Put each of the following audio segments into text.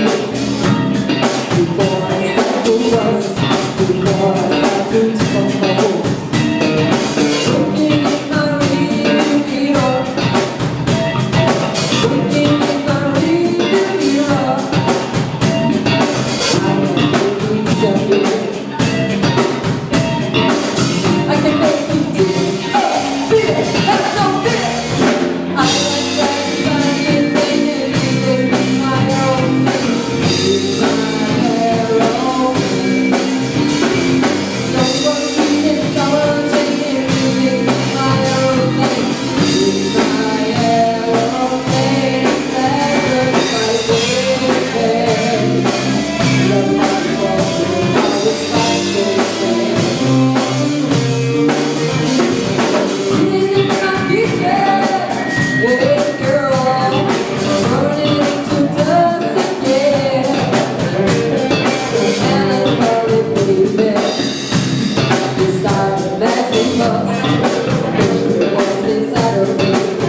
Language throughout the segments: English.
Just one Amém.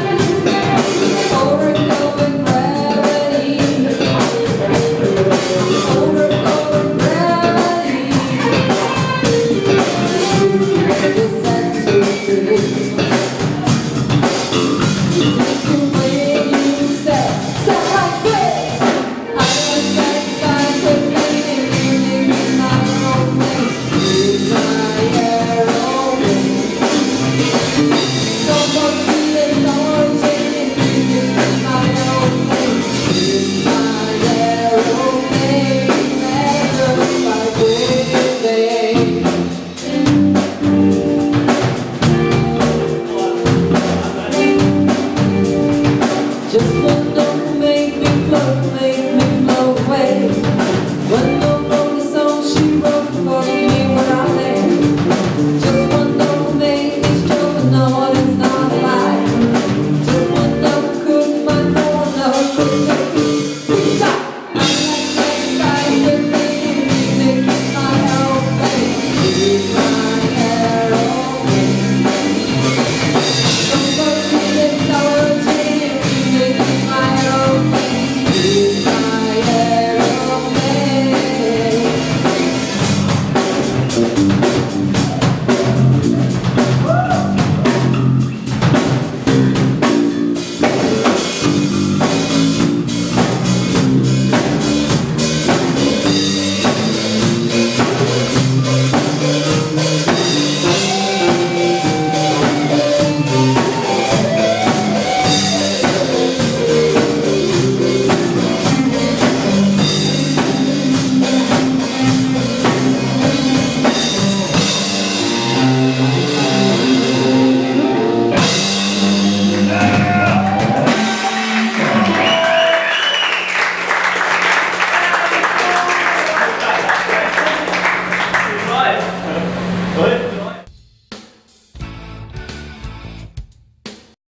float, make me float away. When